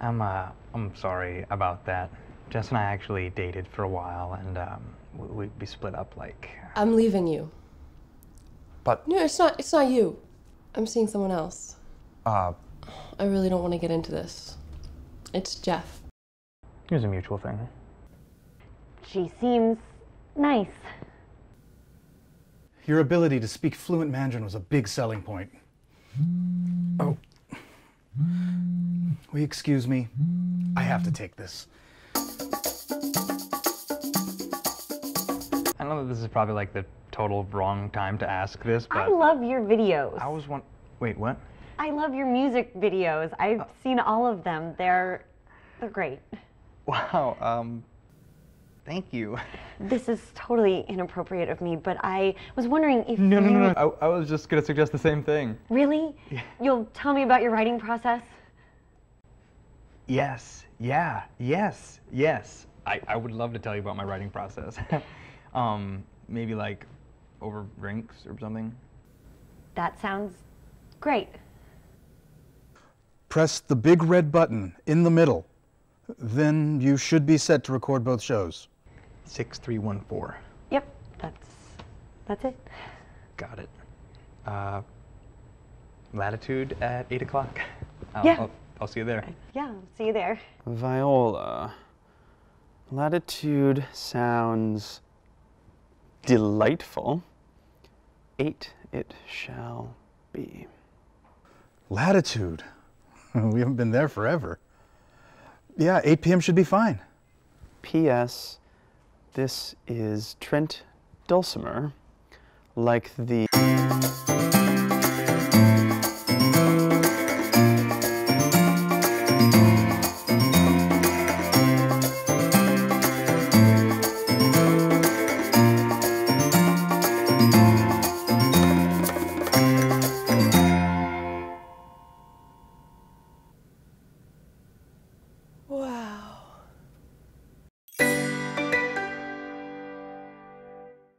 I'm uh, I'm sorry about that. Jess and I actually dated for a while, and um, we, we split up like. I'm leaving you. But No, it's not. It's not you. I'm seeing someone else. uh, I really don't want to get into this. It's Jeff. It was a mutual thing. She seems nice. Your ability to speak fluent Mandarin was a big selling point. Oh. Will you excuse me? I have to take this. I know that this is probably like the total wrong time to ask this, but I love your videos. I was one. Wait, what? I love your music videos. I've seen all of them. They're they're great. Wow. Um. Thank you. This is totally inappropriate of me, but I was wondering if No, no, you no, no. I, I was just gonna suggest the same thing. really Yeah. you'll tell me about your writing process. Yes. Yeah. Yes. Yes. I, I would love to tell you about my writing process. um, maybe like over drinks or something. That sounds great. Press the big red button in the middle. Then you should be set to record both shows. Six three one four. Yep, that's that's it. Got it. Uh, latitude at eight o'clock. I'll, Yeah. I'll, I'll see you there. Yeah, I'll see you there. Viola. Latitude sounds delightful. Eight it shall be. Latitude. we haven't been there forever. Yeah, 8 p.m. should be fine. P.S. This is Trent Dulcimer, like the.